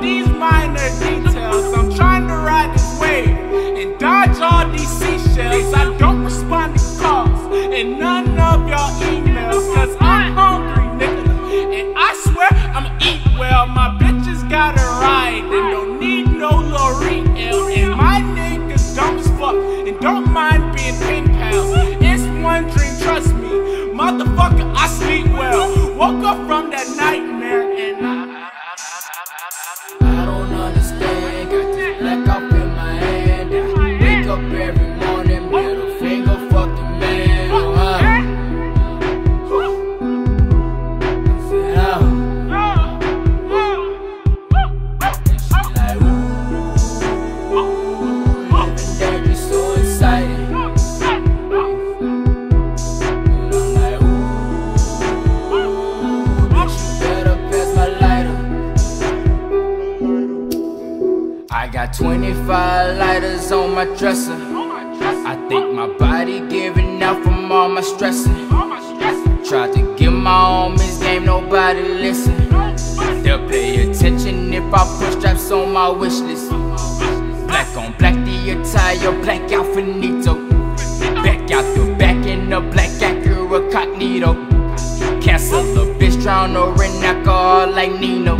minor details. I'm trying to ride this wave and dodge all these seashells. I don't respond to calls and none of y'all emails, cause I'm hungry, nigga. And I swear I'ma eat well. My bitches got a ride and don't need no L'Oreal. And my niggas dumb as fuck and don't mind being pen pals. It's one dream, trust me. Motherfucker, I sleep well. Woke up from that nightmare I got 25 lighters on my dresser. I think my body giving out from all my stressing. Tried to give my homies game, nobody listen. They'll pay attention if I put straps on my wish list. Black on black, the attire, black out finito. Back out the back in the black Acura Cognito. Cancel a bitch, drown her in alcohol like Nino.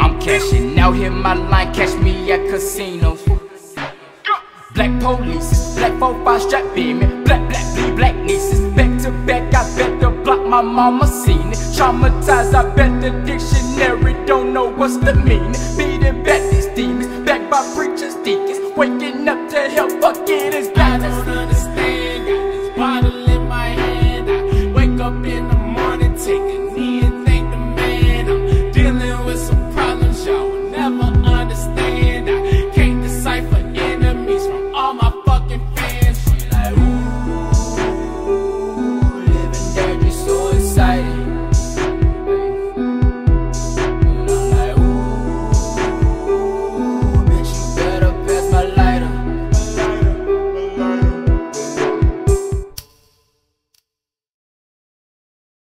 I'm cashing hit my line, catch me at casinos. Black police, black four five strap beaming, black black black black nieces. Back to back, I bet the block my mama seen it. Traumatized, I bet the dictionary don't know what's the meaning. Beating back these demons, back by preachers, deacons, waking up to help again is God. I don't understand, Got this bottle in my